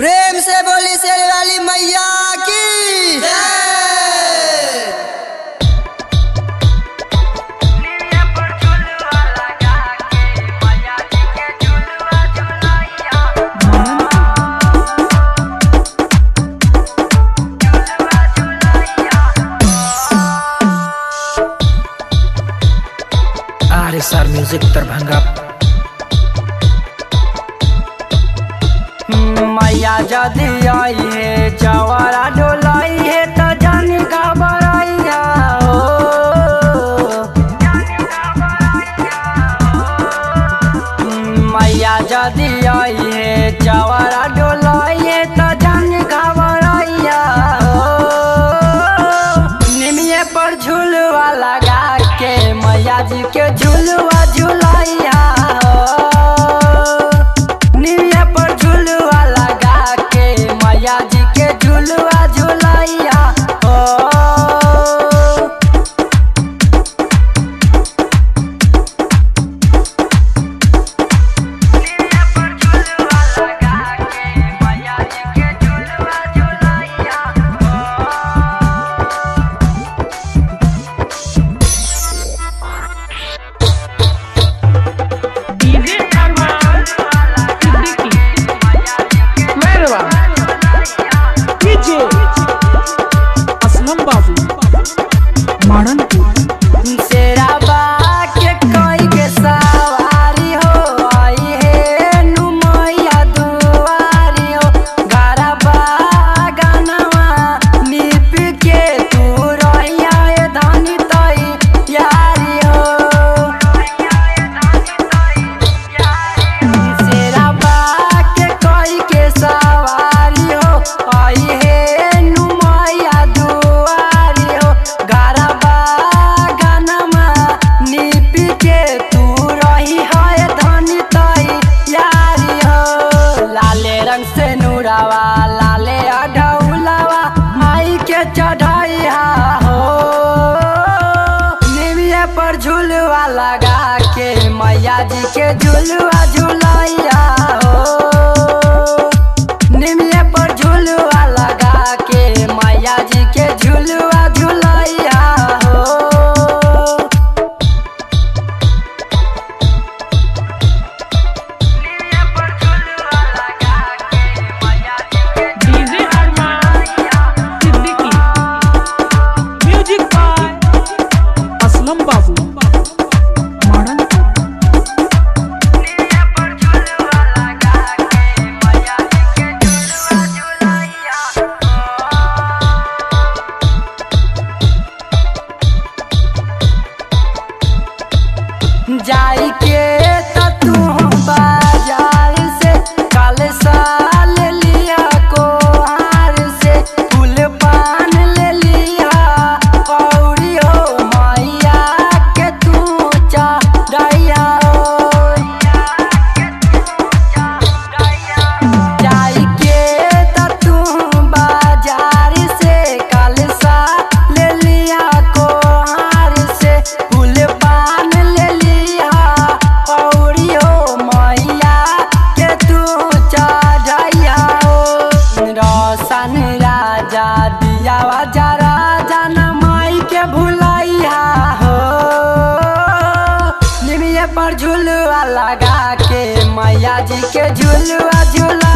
प्रेम से बोली शेर वाली मैया की। आर म्यूज़िक दरभंगा मैया जदी आई है डोलाई है तो जानी घबराइया हो मैया जदी आई है डोलाई है तो जानी पर झूलवा लगा के, मैया जी के झूलवा रंग से नूरावा, लाले अडौलावा माई के चढ़ैया हो। निमिया पर झुलवा लगा के, मैया जी के झुलवा झुलाइया जाई के मैयावा जरा माई के भुलैया हो। निमिये पर झुलवा लगा के मैया जी के झुलवा झुला